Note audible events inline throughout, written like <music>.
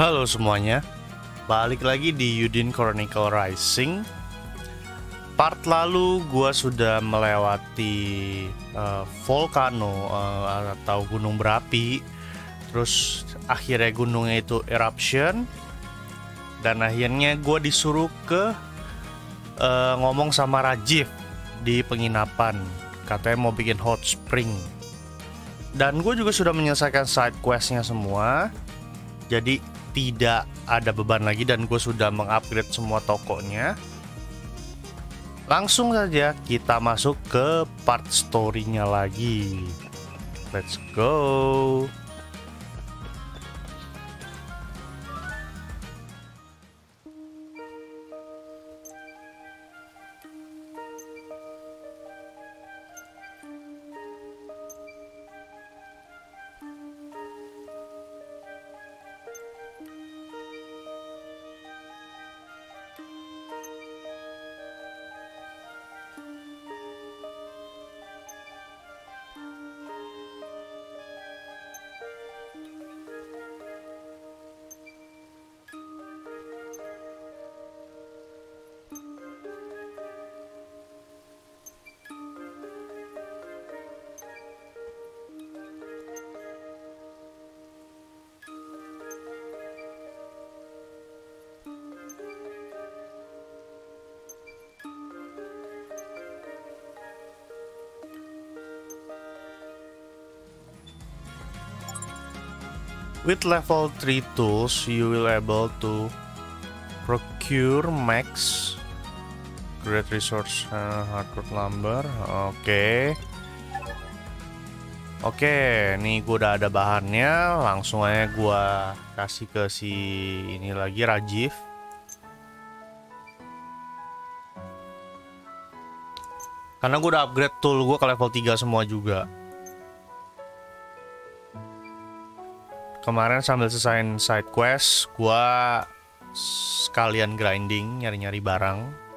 Halo semuanya, balik lagi di Yudin Chronicle Rising. Part lalu gua sudah melewati uh, volcano uh, atau gunung berapi, terus akhirnya gunungnya itu eruption, dan akhirnya gua disuruh ke uh, ngomong sama Rajiv di penginapan, katanya mau bikin hot spring. Dan gue juga sudah menyelesaikan side questnya semua, jadi tidak ada beban lagi dan gue sudah mengupgrade semua tokonya. Langsung saja kita masuk ke part story-nya lagi. Let's go With level 3 tools, you will able to procure max great resource uh, hardwood lumber. Oke. Okay. Oke, okay, nih gue udah ada bahannya, langsung aja gue kasih ke si ini lagi Rajiv. Karena gue udah upgrade tool gue ke level 3 semua juga. Kemarin sambil selesai side quest gua sekalian grinding nyari-nyari barang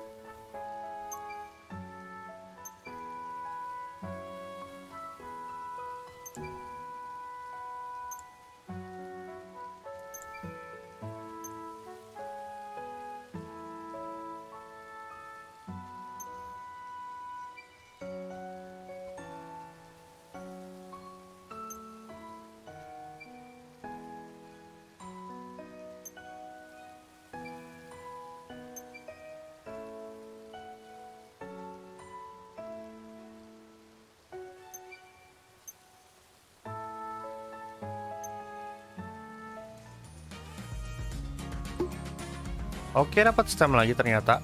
Oke, dapat stem lagi ternyata.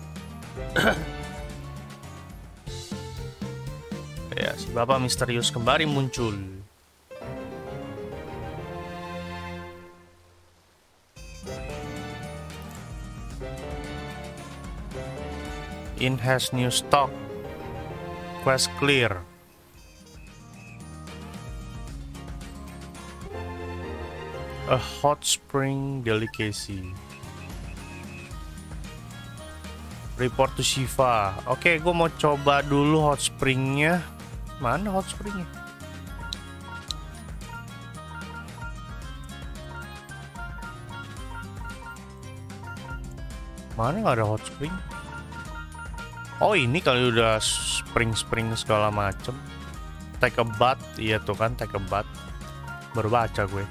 ya, si Bapak misterius kembali muncul. In has new stock. Quest clear. A hot spring delicacy. Report to Shiva. Oke, gue mau coba dulu hot springnya. Mana hot springnya? Mana nggak ada hot spring? Oh ini kali udah spring-spring segala macem. Take a bath, iya tuh kan take a bath. Baru baca gue.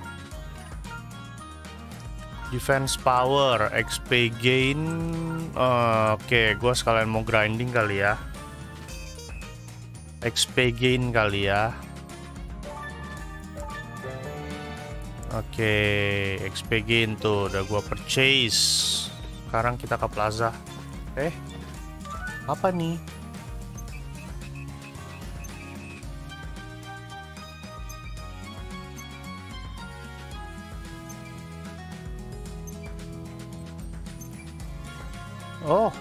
Defense power, XP gain. Uh, Oke, okay, gue sekalian mau grinding kali ya. XP gain kali ya. Oke, okay, XP gain tuh udah gue purchase. Sekarang kita ke plaza. Eh, apa nih?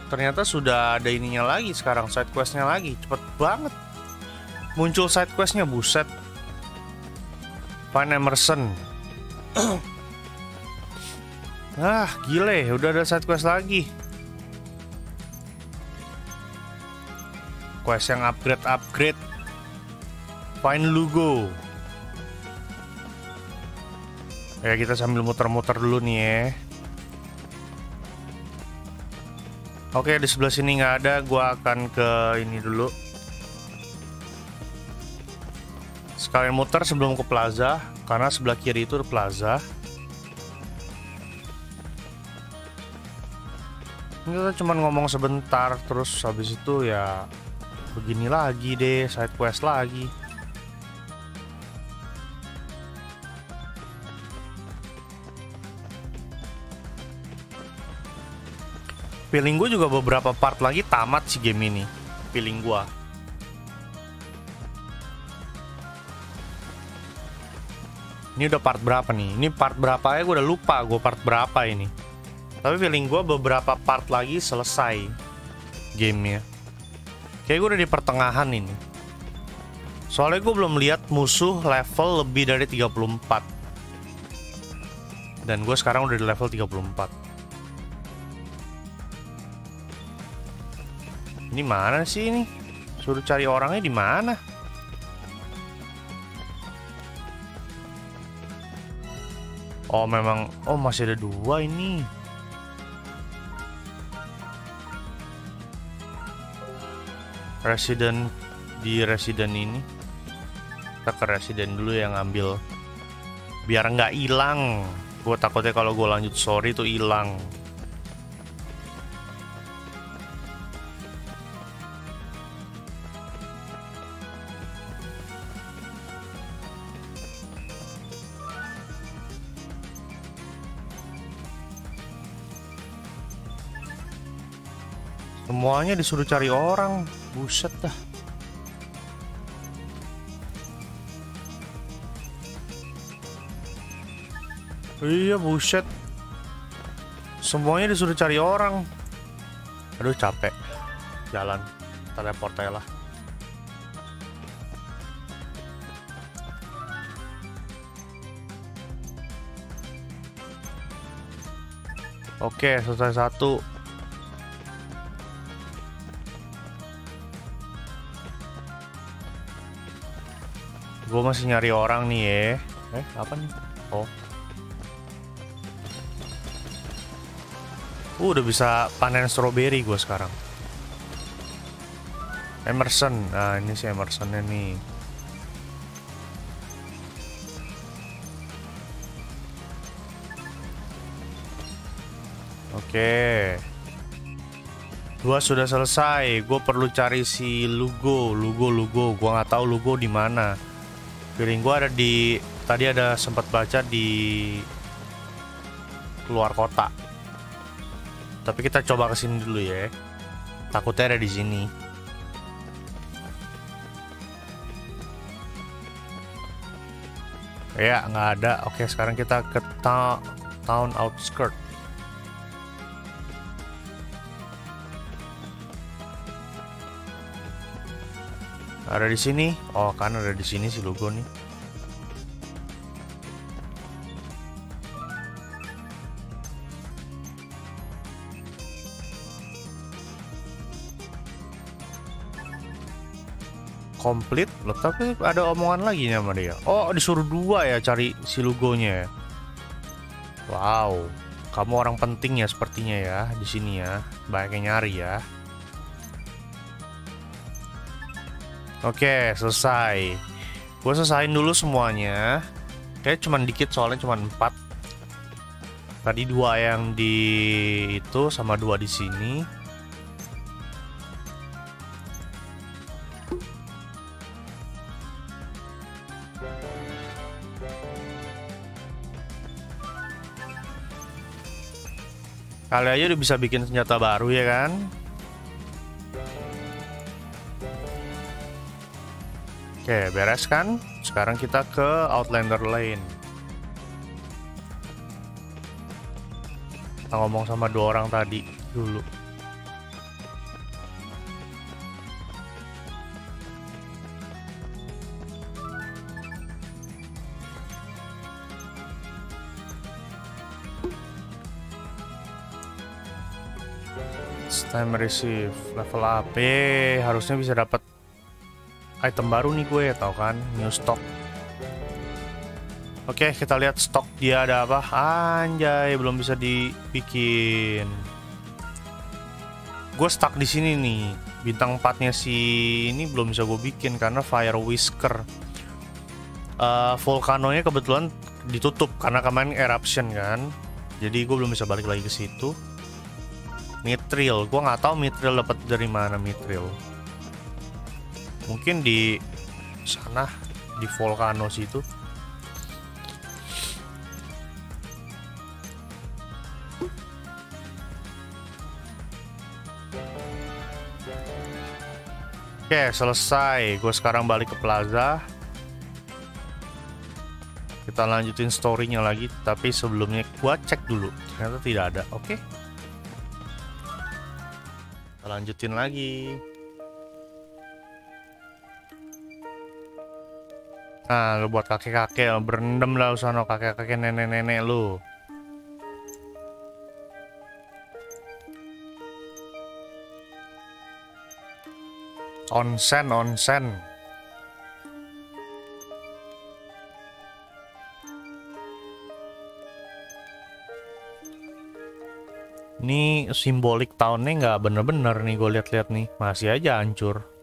Ternyata sudah ada ininya lagi sekarang side questnya lagi. Cepet banget. Muncul side questnya, buset. Find Emerson. <clears throat> ah, gile, udah ada side quest lagi. Quest yang upgrade-upgrade. Find Lugo. Ya kita sambil muter-muter dulu nih ya. Oke di sebelah sini nggak ada, gua akan ke ini dulu. Sekalian muter sebelum ke plaza, karena sebelah kiri itu plaza. Kita cuma ngomong sebentar, terus habis itu ya begini lagi deh, side quest lagi. Feeling gue juga beberapa part lagi tamat si game ini. Feeling gue. Ini udah part berapa nih? Ini part berapa ya? Gue udah lupa gue part berapa ini. Tapi feeling gue beberapa part lagi selesai gamenya. Kayak gue udah di pertengahan ini. Soalnya gue belum lihat musuh level lebih dari 34. Dan gue sekarang udah di level 34. Ini mana sih ini? Suruh cari orangnya di mana? Oh memang, oh masih ada dua ini. Resident di resident ini kita ke resident dulu yang ngambil biar nggak hilang gue takutnya kalau gue lanjut sorry itu hilang Semuanya disuruh cari orang. Buset dah. Iya buset. Semuanya disuruh cari orang. Aduh capek. Jalan. Teleport aja lah. Oke, selesai satu. Masih nyari orang nih ya. Eh, apa nih? Oh. Uh, udah bisa panen strawberry gue sekarang. Emerson. Nah, ini si Emersonnya nih. Oke. Dua sudah selesai. Gue perlu cari si Lugo, Lugo, Lugo. Gue nggak tahu Lugo di mana. Piring gua ada di tadi ada sempat baca di luar kota. Tapi kita coba ke sini dulu ya. Takutnya ada di sini. Ya, nggak ada. Oke, sekarang kita ke town outskirt. Ada di sini. Oh, kan ada di sini si logo nih. komplit? Loh tapi ada omongan lagi nih sama dia. Oh disuruh dua ya cari si logonya ya? Wow kamu orang penting ya sepertinya ya di sini ya. Banyak yang nyari ya Oke, selesai. Gue selesaiin dulu semuanya. Kayak cuman dikit soalnya cuman 4. Tadi dua yang di itu sama dua di sini. Kali aja udah bisa bikin senjata baru ya kan? Oke, beres kan? Sekarang kita ke Outlander Lane. Kita ngomong sama dua orang tadi dulu. time receive level AP harusnya bisa dapat item baru nih gue ya tau kan new stock Oke, kita lihat stok dia ada apa. Anjay, belum bisa dibikin. Gue stuck di sini nih. Bintang 4-nya si ini belum bisa gue bikin karena Fire Whisker. Uh, Volcanonya kebetulan ditutup karena kemarin eruption kan. Jadi gue belum bisa balik lagi ke situ. Mithril, gue nggak tahu Mithril dapat dari mana Mithril. Mungkin di sana di Volcano situ. Oke, selesai. Gue sekarang balik ke plaza. Kita lanjutin story-nya lagi, tapi sebelumnya gue cek dulu. Ternyata tidak ada. Oke. Kita lanjutin lagi. Nah, lu buat kakek-kakek berendam lah usano kakek-kakek nenek-nenek lu. onsen onsen. Ini simbolik tahunnya nggak bener-bener nih gue lihat-lihat nih. Masih aja hancur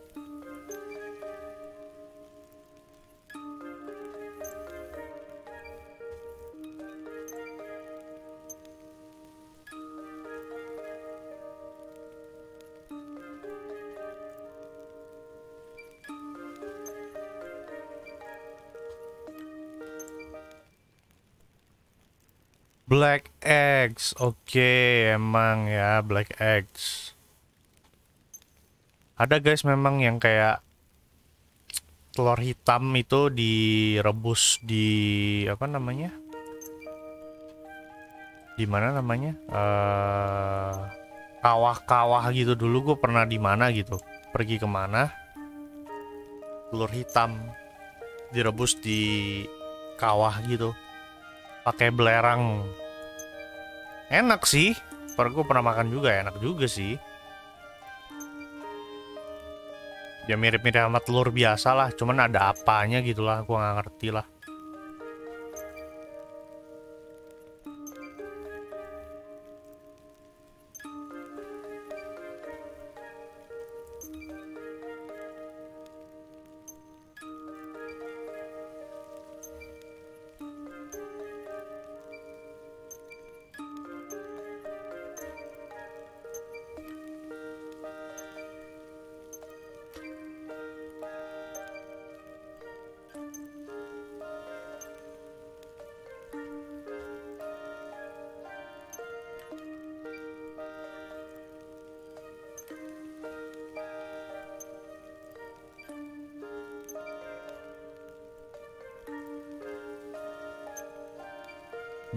Black eggs, oke okay, emang ya black eggs. Ada guys memang yang kayak telur hitam itu direbus di apa namanya? Di mana namanya? Eh, kawah-kawah uh, gitu dulu gue pernah di mana gitu. Pergi ke mana? Telur hitam direbus di kawah gitu pakai belerang enak sih. Per gue pernah makan juga enak juga sih. Ya mirip-mirip sama telur biasa lah. Cuman ada apanya gitu lah gue nggak ngerti lah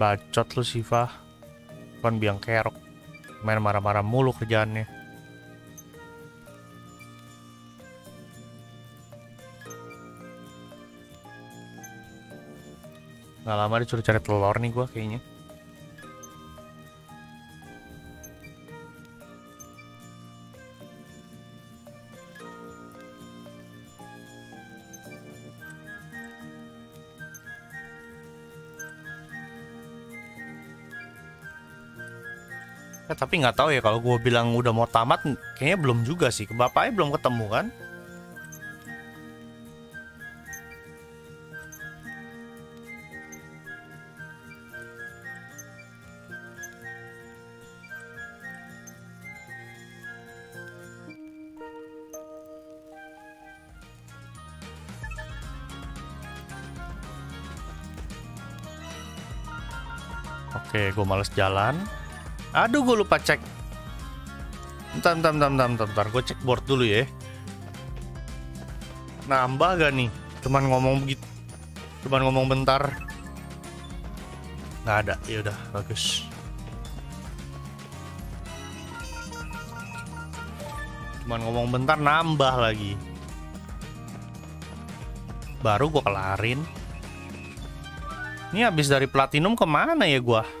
Bacot lu Siva. Kan biang kerok. Main marah-marah mulu kerjaannya. Gak lama disuruh cari telur nih gua kayaknya. Tapi nggak tahu ya kalau gue bilang udah mau tamat kayaknya belum juga sih bapaknya belum ketemu kan Oke, gue males jalan. Aduh, gue lupa cek. Bentar, bentar, bentar, bentar, bentar, bentar. Gue cek board dulu ya. Nambah gak nih? Cuman ngomong begitu. Cuman ngomong bentar. Nggak ada. Ya udah, bagus. Cuman ngomong bentar nambah lagi. Baru gue kelarin. Ini habis dari platinum ke mana ya gue?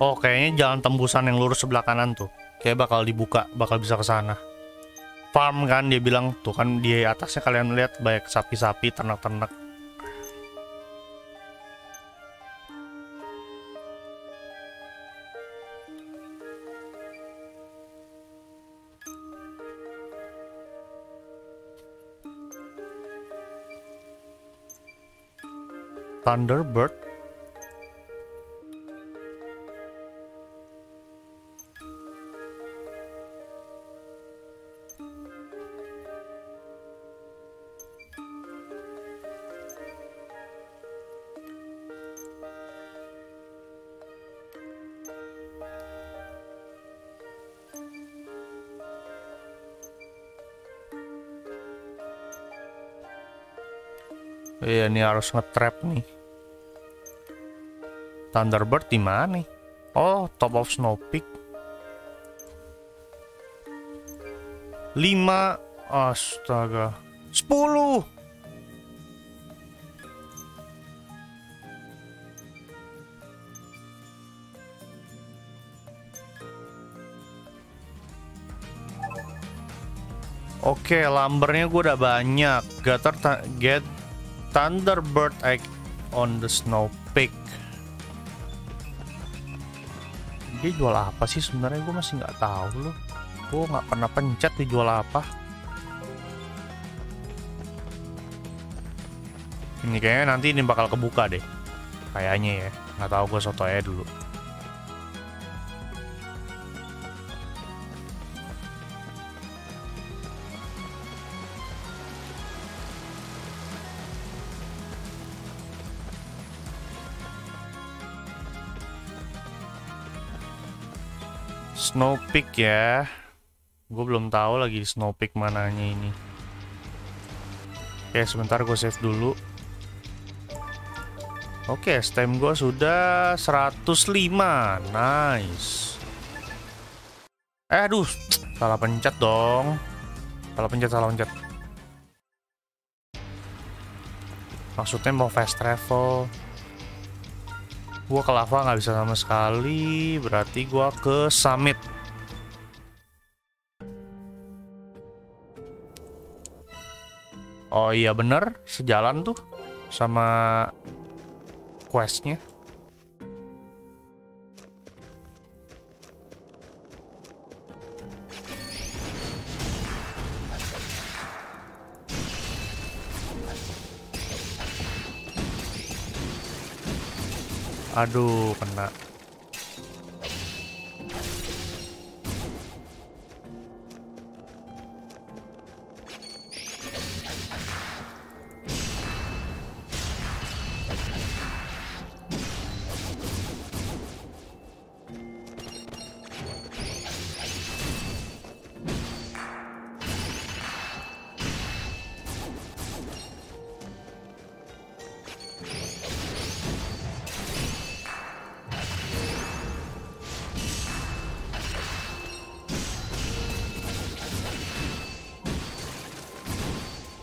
Oh, kayaknya jalan tembusan yang lurus sebelah kanan tuh. kayak bakal dibuka, bakal bisa ke sana. Farm kan dia bilang tuh kan di atasnya kalian lihat banyak sapi-sapi, ternak-ternak. Thunderbird ini harus nge-trap nih. Thunderbird di mana nih? Oh, top of Snow Peak. 5 astaga. 10. Oke, lumbernya gue udah banyak. Gator get Thunderbird egg on the snow peak. Dia jual apa sih sebenarnya gue masih nggak tahu loh. Gue nggak pernah pencet dijual apa. Ini kayaknya nanti ini bakal kebuka deh. Kayaknya ya. Nggak tahu gue soto ya dulu. Snow Peak ya. Gue belum tahu lagi Snow Peak mananya ini. Oke, sebentar gue save dulu. Oke, stem gue sudah 105. Nice. Eh, aduh. Salah pencet dong. Salah pencet, salah pencet. Maksudnya mau fast travel. Gua ke lava nggak bisa sama sekali, berarti gua ke summit. Oh iya bener, sejalan tuh sama questnya. Aduh, kena.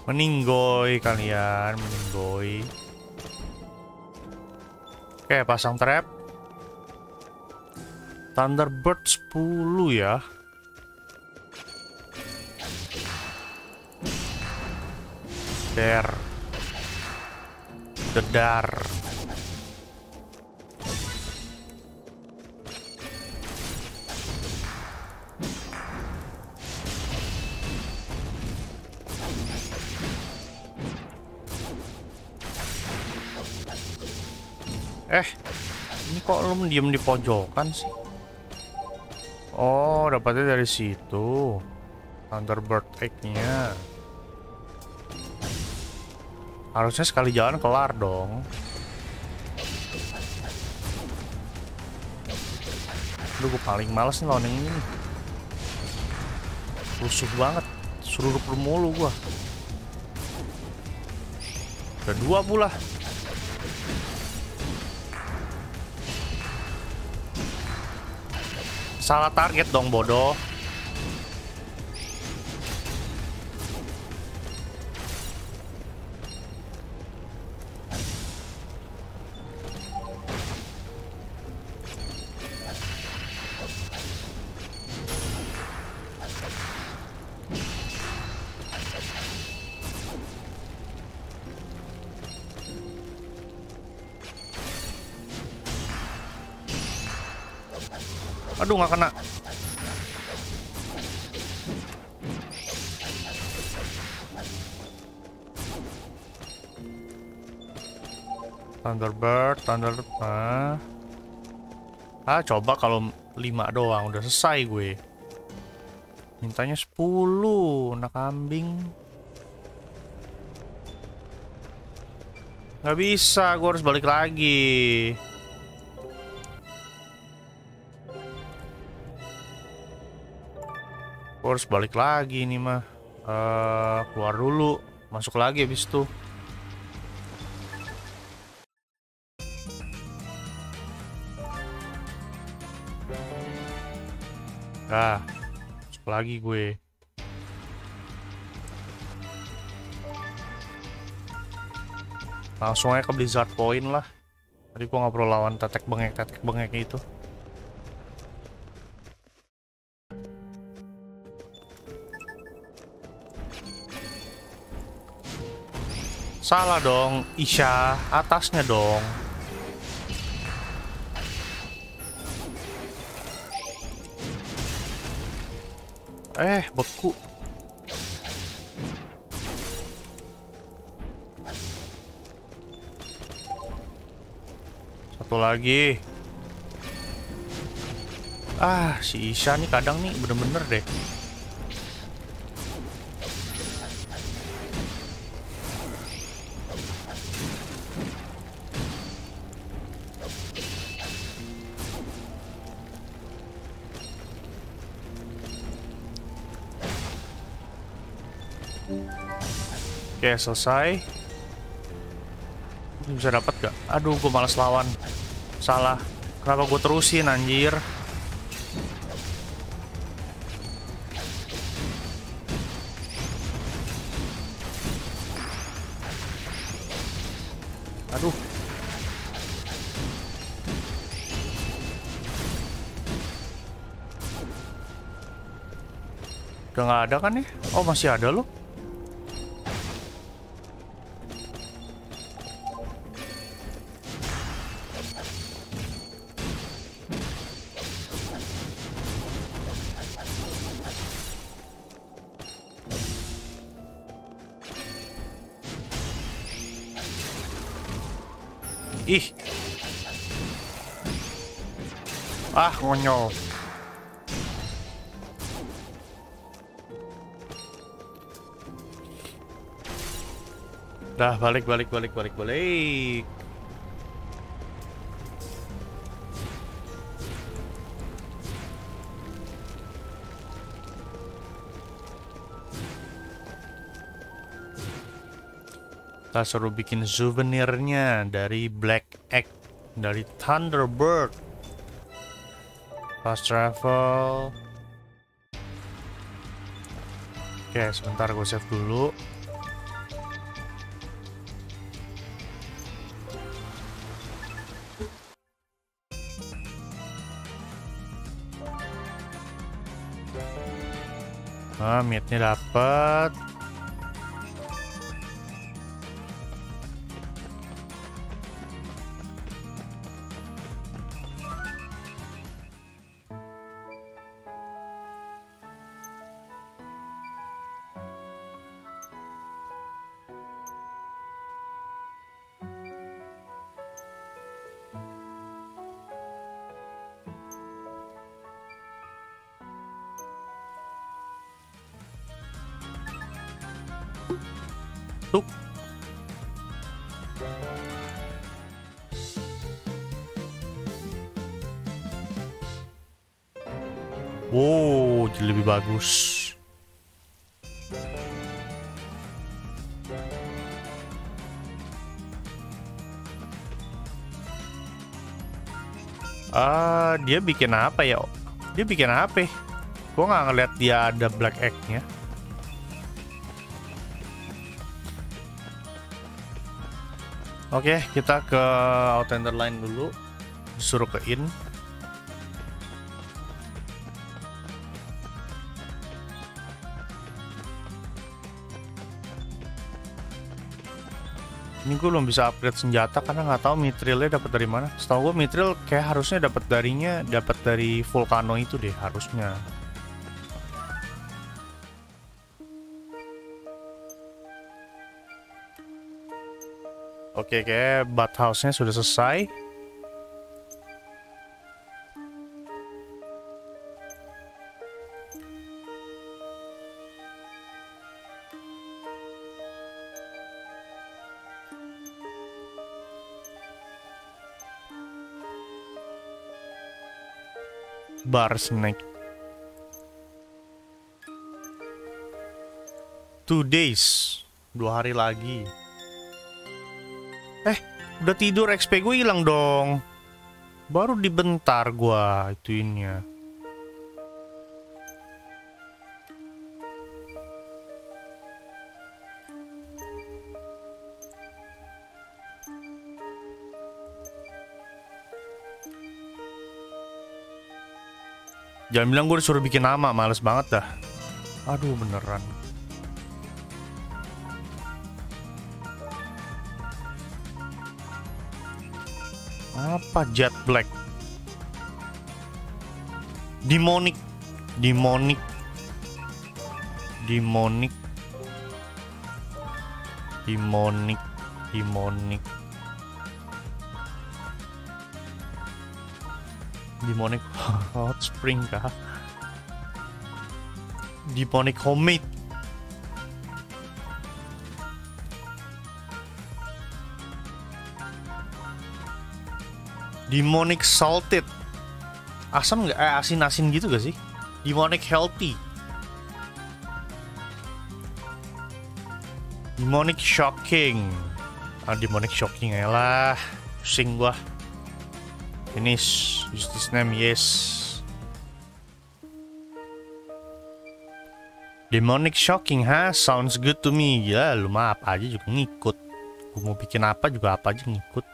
Meninggoy kalian, meninggoy. Oke, pasang trap. Thunderbird 10 ya. Der. Dedar. Eh, ini kok lu diem di pojokan sih? Oh, dapatnya dari situ. Thunderbird egg-nya. Harusnya sekali jalan kelar dong. Lu gue paling males nih lawan ini. Rusuh banget. Suruh mulu gua. Udah dua pula. Salah target dong bodoh. Aduh, nggak kena. Thunderbird, Thunderbird. Ah, ah coba kalau 5 doang udah selesai gue. Mintanya 10, nak kambing. Nggak bisa, gue harus balik lagi. Gue harus balik lagi nih mah. Uh, keluar dulu, masuk lagi habis itu. Ah, masuk lagi gue. Langsung aja ke Blizzard Point lah. Tadi gue nggak perlu lawan tetek bengek tetek bengek itu. Salah dong, Isha, atasnya dong. Eh, beku. Satu lagi. Ah, si Isha nih kadang nih bener-bener deh. Oke, selesai. Bisa dapat gak? Aduh, gue malas lawan. Salah. Kenapa gue terusin, anjir? Aduh. Udah nggak ada kan ya? Oh, masih ada loh. Ngonyol. Dah, balik, balik, balik, balik, balik. kita suruh bikin souvenirnya dari Black Egg dari Thunderbird fast travel oke sebentar gue save dulu Ah, meatnya dapat. Tuh. Wow, jadi lebih bagus. Ah, dia bikin apa ya? Dia bikin apa? Gue nggak ngeliat dia ada black egg-nya. Oke, kita ke Outlander line dulu. Suruh ke in. Ini gue belum bisa upgrade senjata karena nggak tahu mitrilnya dapat dari mana. Setahu gue mitril kayak harusnya dapat darinya dapat dari volcano itu deh harusnya. Oke, kayak bathhouse-nya sudah selesai. bar snack. Two days, dua hari lagi. Eh, udah tidur XP gue hilang dong. Baru dibentar gua ituinnya. Jangan bilang gue disuruh bikin nama, males banget dah. Aduh beneran. Apa Jet Black? Demonic. Demonic. Demonic. Demonic. Demonic. Demonic <laughs> Hot Spring kah? Demonic Homemade Demonic Salted Asam nggak? Eh, asin-asin gitu gak sih? Demonic Healthy Demonic Shocking ah, Demonic Shocking ya lah Pusing gua Finish. This name, yes. Demonic shocking, ha? Huh? Sounds good to me. Ya, lu mah apa aja juga ngikut. Gue mau bikin apa juga apa aja ngikut.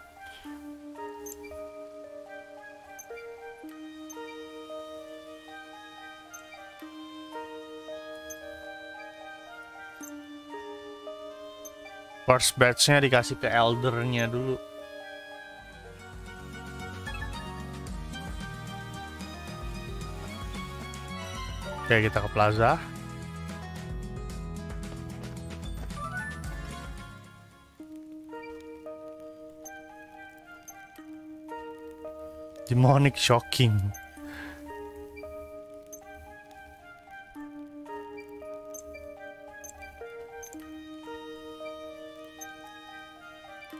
First batch-nya dikasih ke eldernya dulu. Oke, kita ke plaza. Demonic shocking.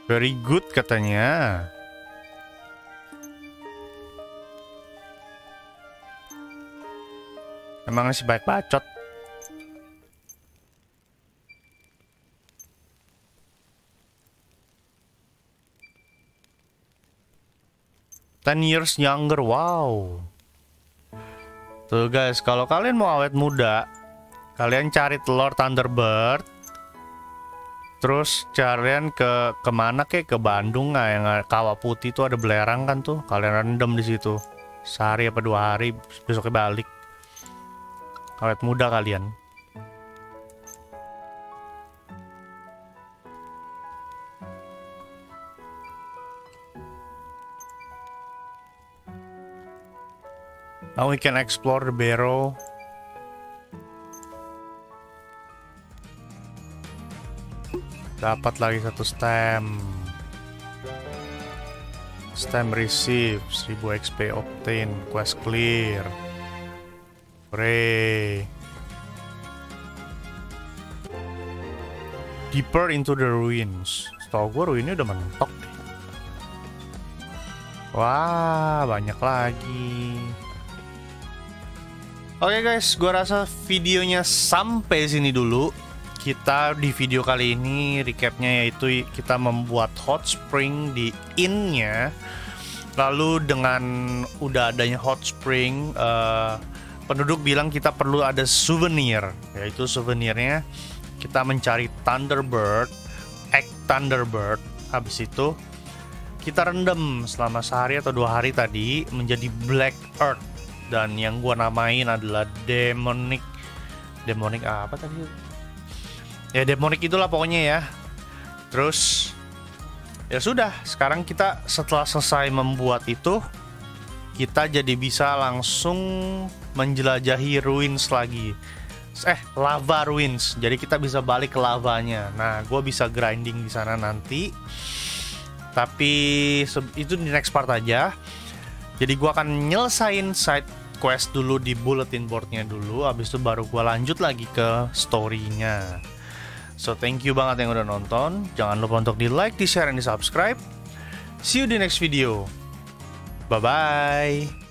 Very good katanya. Emang sih baik bacot. Ten years younger, wow. Tuh guys, kalau kalian mau awet muda, kalian cari telur Thunderbird. Terus kalian ke ke mana kek ke Bandung nggak yang kawah putih tuh ada belerang kan tuh. Kalian rendam di situ. Sehari apa dua hari besoknya balik. Awet muda kalian. Now we can explore the barrow. Dapat lagi satu stem. Stem receive 1000 XP obtain quest clear. Hooray. Deeper into the ruins. Setahu gue ruinnya udah mentok deh. Wah, banyak lagi. Oke okay guys, gue rasa videonya sampai sini dulu. Kita di video kali ini recapnya yaitu kita membuat hot spring di inn-nya. Lalu dengan udah adanya hot spring, uh, penduduk bilang kita perlu ada souvenir, yaitu souvenirnya kita mencari Thunderbird, egg Thunderbird. Habis itu kita rendam selama sehari atau dua hari tadi menjadi Black Earth dan yang gua namain adalah demonic demonic apa tadi ya demonic itulah pokoknya ya. Terus ya sudah sekarang kita setelah selesai membuat itu kita jadi bisa langsung menjelajahi ruins lagi. Eh lava ruins. Jadi kita bisa balik ke lavanya. Nah gue bisa grinding di sana nanti. Tapi itu di next part aja. Jadi gue akan nyelesain side quest dulu di bulletin boardnya dulu. Abis itu baru gue lanjut lagi ke storynya so thank you banget yang udah nonton. Jangan lupa untuk di like di share dan di subscribe see you di next video. Bye bye